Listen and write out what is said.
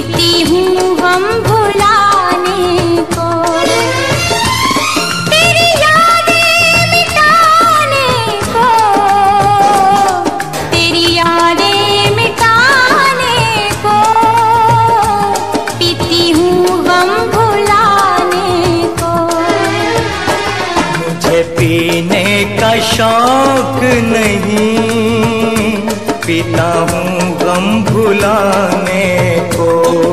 जीती हूँ हम भुलाने को। तेरी यादें मिटाने को। तेरी यादें मिटाने को। पीती हूँ हम भुलाने को। मुझे पीने का शौक नहीं। पीता हूँ गम भुलाने को